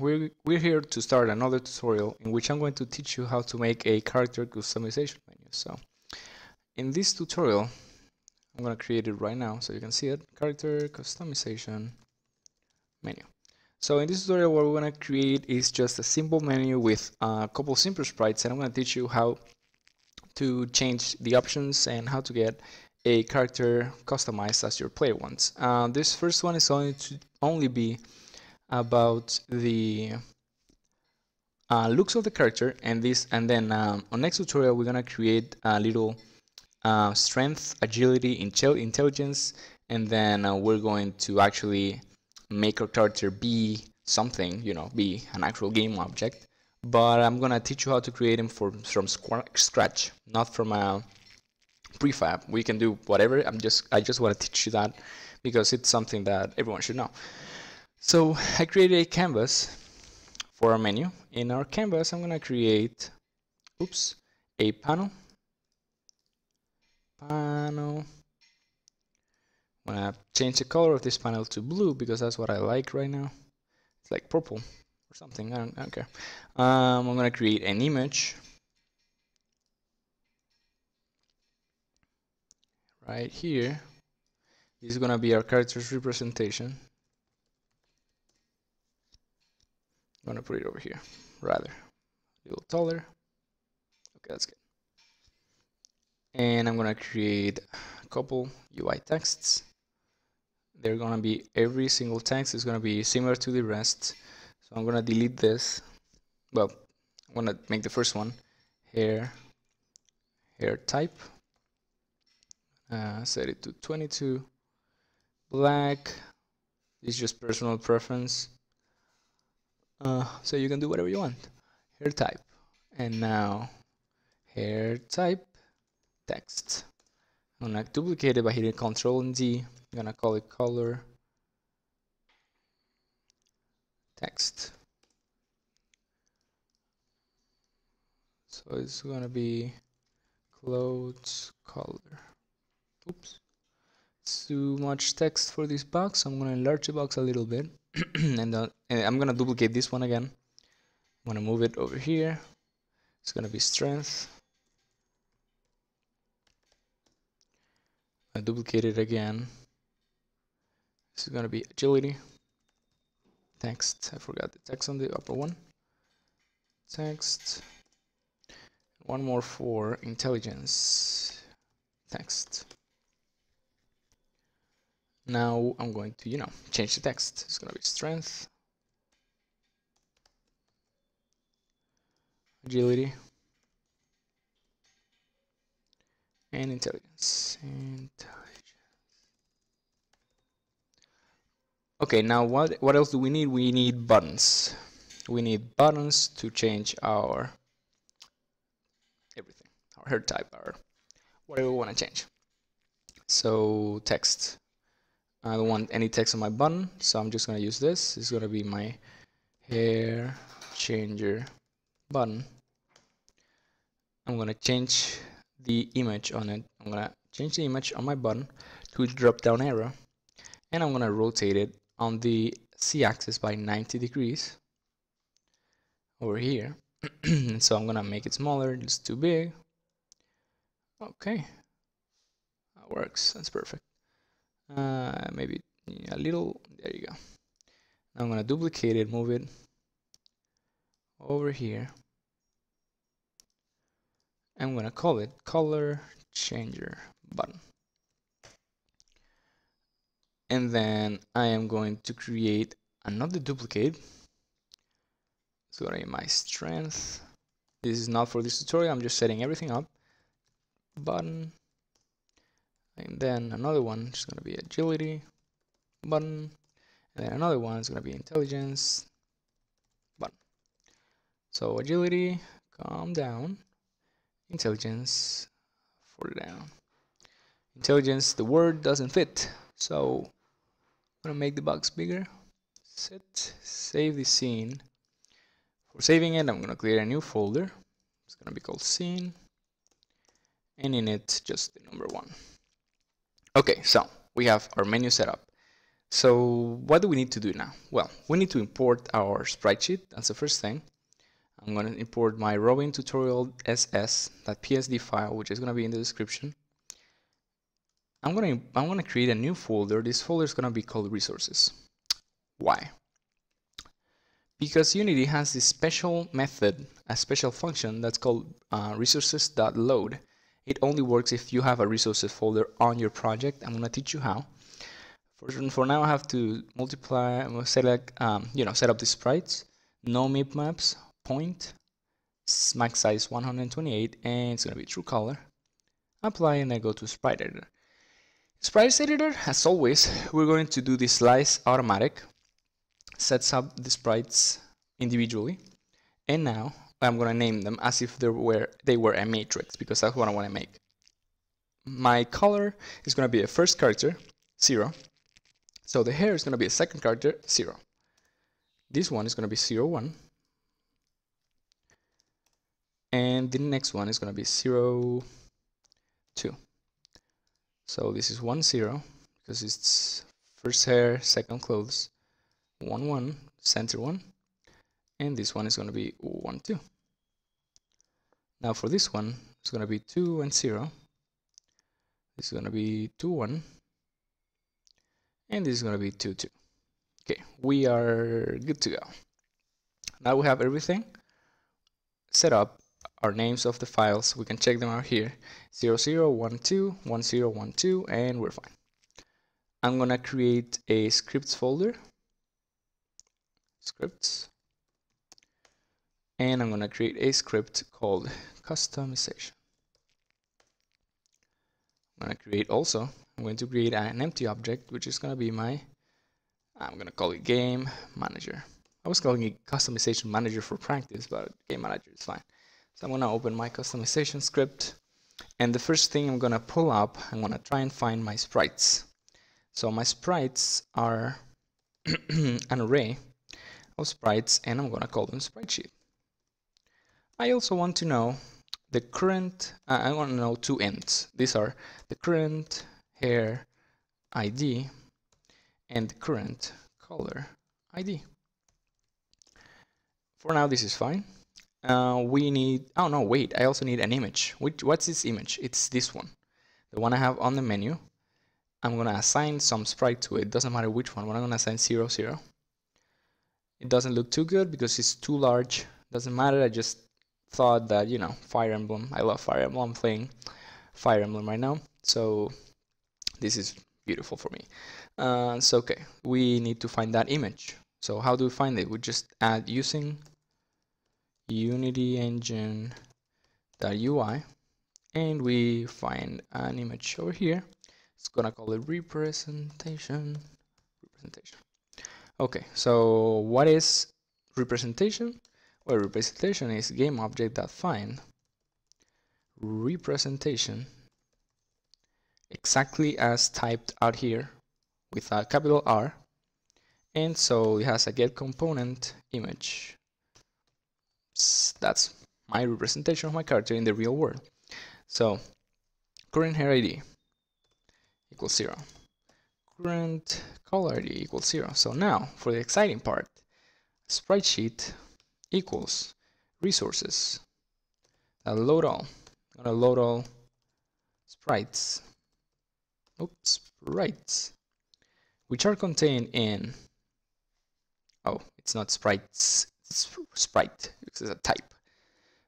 we're, we're here to start another tutorial in which I'm going to teach you how to make a character customization menu. So in this tutorial, I'm going to create it right now so you can see it, character customization menu. So in this tutorial what we're going to create is just a simple menu with a couple simple sprites and I'm going to teach you how to change the options and how to get a character customized as your player wants. Uh, this first one is only to only be about the uh, looks of the character and this and then um, on next tutorial we're gonna create a little uh, strength agility intel intelligence and then uh, we're going to actually make our character be something you know be an actual game object. But I'm gonna teach you how to create him for, from scratch not from a prefab. We can do whatever. I'm just I just want to teach you that because it's something that everyone should know so I created a canvas for our menu. In our canvas, I'm going to create, oops, a panel. Panel. I'm going to change the color of this panel to blue because that's what I like right now. It's like purple or something. I don't, I don't care. Um, I'm going to create an image. Right here. This is going to be our character's representation. I'm gonna put it over here, rather. A little taller. Okay, that's good. And I'm gonna create a couple UI texts. They're gonna be every single text is gonna be similar to the rest. So I'm gonna delete this. Well, I'm gonna make the first one hair hair type. Uh, set it to 22 black. Is just personal preference uh, so you can do whatever you want. Hair type. And now hair type text. I'm gonna duplicate it by hitting Control and D I'm gonna call it color text. So it's gonna be clothes color. Oops. It's too much text for this box. I'm gonna enlarge the box a little bit and, uh, and I'm gonna duplicate this one again. I'm gonna move it over here. It's gonna be strength. I duplicate it again. This is gonna be agility. Text. I forgot the text on the upper one. Text. One more for intelligence. Text now I'm going to, you know, change the text. It's going to be strength, agility, and intelligence. Intelligence. Okay, now what what else do we need? We need buttons. We need buttons to change our everything, our hair type, our whatever we want to change. So text I don't want any text on my button so I'm just gonna use this. It's gonna be my hair changer button. I'm gonna change the image on it. I'm gonna change the image on my button to drop down arrow and I'm gonna rotate it on the z-axis by 90 degrees over here. So I'm gonna make it smaller it's too big. Okay. That works. That's perfect uh, maybe a little there you go. Now I'm gonna duplicate it move it over here. I'm gonna call it color changer button. And then I am going to create another duplicate. Gonna be my strength. This is not for this tutorial I'm just setting everything up. Button and then another one is going to be agility button. And then another one is going to be intelligence button. So agility calm down. Intelligence for down. Intelligence the word doesn't fit. So I'm gonna make the box bigger. Set save the scene. For saving it I'm gonna create a new folder. It's gonna be called scene. And in it just the number one Okay, so we have our menu set up. So what do we need to do now? Well, we need to import our sprite sheet. That's the first thing. I'm going to import my Robin tutorial ss.psd file, which is going to be in the description. I'm going to I'm going to create a new folder. This folder is going to be called resources. Why? Because Unity has this special method, a special function that's called uh, resources.load. It only works if you have a resources folder on your project. I'm going to teach you how. For, for now, I have to multiply, select, um, you know, set up the sprites, no mip maps, point, max size 128, and it's going to be true color. Apply, and then go to sprite editor. Sprites editor, as always, we're going to do the slice automatic, sets up the sprites individually, and now I'm going to name them as if they were they were a matrix because that's what I want to make. My color is going to be a first character, 0. So the hair is going to be a second character, 0. This one is going to be 0, 1. And the next one is going to be 0, 2. So this is 1, 0 because it's first hair, second clothes, 1, 1, center 1 and this one is going to be 1 2 now for this one it's going to be 2 and 0 this is going to be 2 1 and this is going to be 2 2 okay we are good to go. Now we have everything set up our names of the files. We can check them out here. 0012 1012 and we're fine. I'm gonna create a scripts folder. Scripts and I'm going to create a script called customization. I'm going to create also, I'm going to create an empty object which is going to be my, I'm going to call it game manager. I was calling it customization manager for practice, but game manager is fine. So I'm going to open my customization script and the first thing I'm going to pull up, I'm going to try and find my sprites. So my sprites are an array of sprites and I'm going to call them sprite sheet. I also want to know the current, uh, I want to know two ints. These are the current hair ID and the current color ID. For now, this is fine. Uh, we need, oh no, wait, I also need an image. Which, what's this image? It's this one, the one I have on the menu. I'm going to assign some sprite to it. Doesn't matter which one. What I'm to assign 0, 0. It doesn't look too good because it's too large. Doesn't matter. I just thought that you know Fire Emblem. I love Fire Emblem. I'm playing Fire Emblem right now, so this is beautiful for me. Uh, so okay, we need to find that image. So how do we find it? We just add using Unity Engine UI, and we find an image over here. It's gonna call it representation. Representation. Okay, so what is representation? Well, representation is game object that find representation exactly as typed out here with a capital R and so it has a get component image. That's my representation of my character in the real world. So current hair ID equals zero. Current color ID equals zero. So now for the exciting part sprite sheet equals resources. Load all. I'm gonna load all sprites. Oops, sprites, which are contained in. Oh, it's not sprites. It's sprite. It's a type.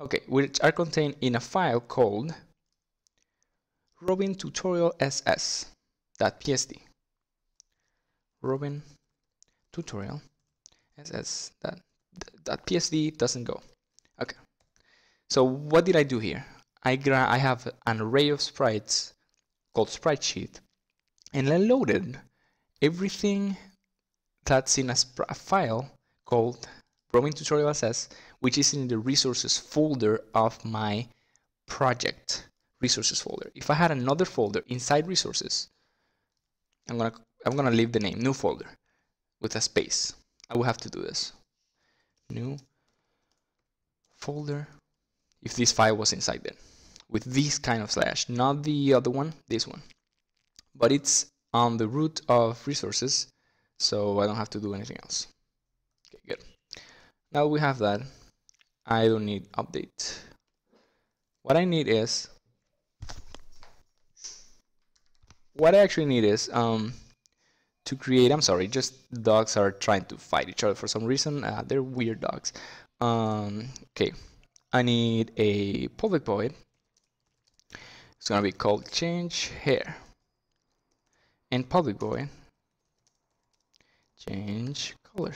Okay, which are contained in a file called Robin tutorial ss.psd. Robin tutorial ss that PSD doesn't go. Okay. So what did I do here? I, I have an array of sprites called sprite sheet and I loaded everything that's in a, a file called Robin tutorial SS which is in the resources folder of my project resources folder. If I had another folder inside resources, I'm gonna I'm gonna leave the name new folder with a space. I will have to do this new folder if this file was inside there with this kind of slash not the other one this one but it's on the root of resources so I don't have to do anything else. Okay, good. Now we have that. I don't need update. What I need is what I actually need is um, to create. I'm sorry, just dogs are trying to fight each other for some reason. Uh, they're weird dogs. Um, okay, I need a public void. It's gonna be called change hair and public void change color.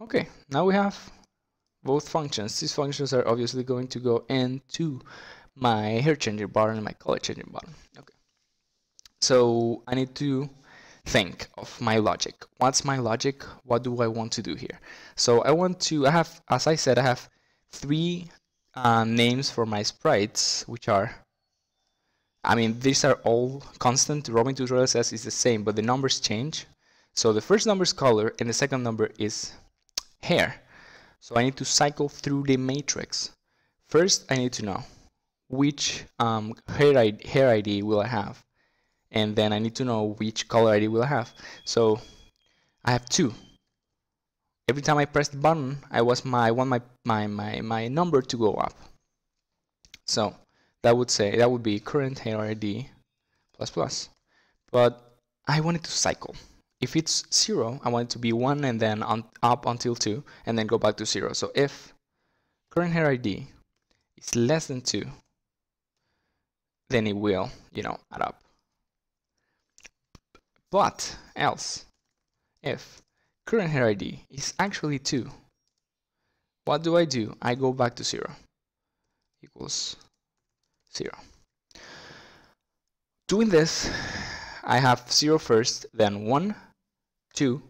Okay, now we have both functions. These functions are obviously going to go into my hair changing button and my color changing button. Okay. So I need to think of my logic. What's my logic? What do I want to do here? So I want to, I have, as I said, I have three uh, names for my sprites, which are, I mean, these are all constant. Robin tutorial says it's the same, but the numbers change. So the first number is color and the second number is hair. So I need to cycle through the matrix. First, I need to know which um, hair, ID, hair ID will I have. And then I need to know which color ID will have. So I have two. Every time I press the button, I was my want my, my, my, my number to go up. So that would say that would be current hair ID plus plus. But I want it to cycle. If it's 0, I want it to be 1 and then on, up until 2 and then go back to 0. So if current hair ID is less than 2, then it will, you know, add up. But else, if current hair ID is actually 2, what do I do? I go back to 0 equals 0. Doing this, I have 0 first, then 1, 2,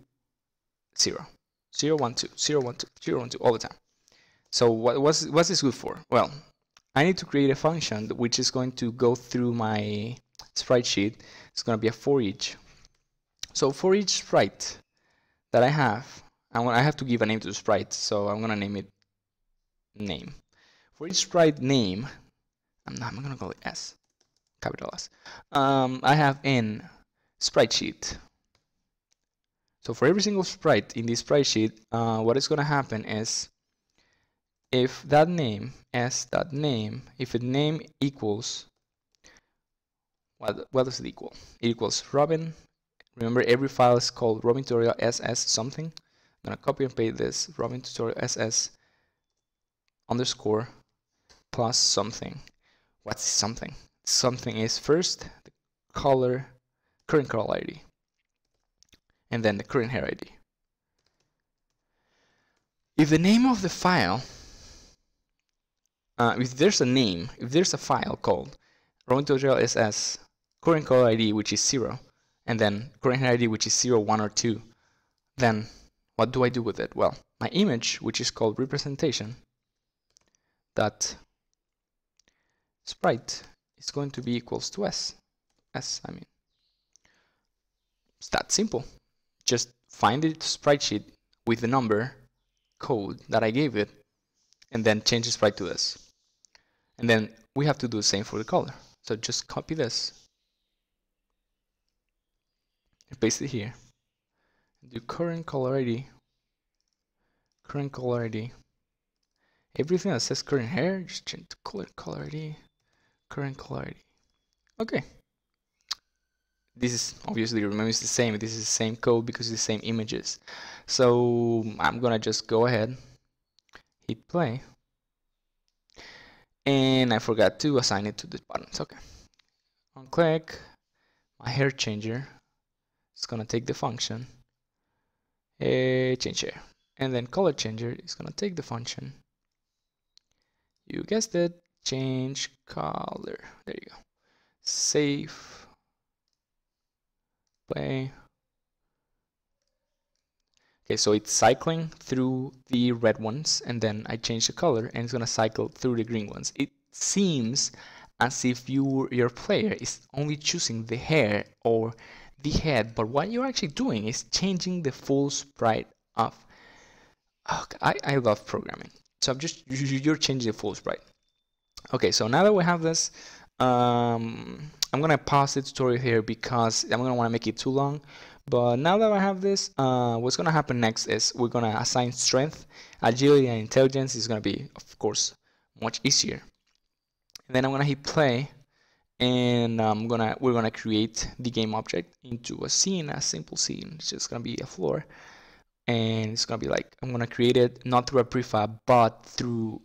0. 0, 1, 2, 0, 1, 2, 0, 1, 2, all the time. So what, what's, what's this good for? Well, I need to create a function which is going to go through my sprite sheet. It's going to be a for each. So for each sprite that I have, I have to give a name to the sprite, so I'm going to name it name. For each sprite name, I'm, I'm going to call it S, capital S. Um, I have in sprite sheet. So for every single sprite in this sprite sheet, uh, what is going to happen is if that name s that name if a name equals what what does it equal it equals robin remember every file is called robin tutorial ss something. I'm gonna copy and paste this robin tutorial ss underscore plus something. What's something? Something is first the color current color id and then the current hair id if the name of the file uh, if there's a name, if there's a file called Robin tutorial ss current color ID which is 0 and then current ID which is 0, 1 or 2 then what do I do with it? Well, my image which is called representation that sprite is going to be equals to s. s, I mean. It's that simple. Just find the sprite sheet with the number code that I gave it and then change the sprite to this. And then we have to do the same for the color. So just copy this paste it here. Do current color ID, current color ID. Everything that says current hair, just change to current color ID, current color ID. Okay. This is obviously remember it's the same. This is the same code because it's the same images. So I'm gonna just go ahead, hit play and I forgot to assign it to the buttons. Okay. On click, my hair changer is gonna take the function a change hair, and then color changer is gonna take the function. You guessed it, change color. There you go. Save. Play. Okay, so it's cycling through the red ones and then I change the color and it's gonna cycle through the green ones. It seems as if you your player is only choosing the hair or the head, but what you're actually doing is changing the full sprite of. I, I love programming. So I'm just you're changing the full sprite. Okay, so now that we have this, um, I'm gonna pause the tutorial here because I'm gonna want to make it too long but now that I have this uh, what's gonna happen next is we're gonna assign strength agility and intelligence is gonna be of course much easier and then I'm gonna hit play and I'm gonna we're gonna create the game object into a scene a simple scene it's just gonna be a floor and it's gonna be like I'm gonna create it not through a prefab but through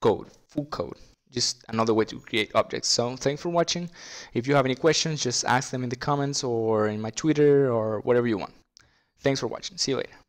code full code just another way to create objects. So thanks for watching. If you have any questions, just ask them in the comments or in my Twitter or whatever you want. Thanks for watching. See you later.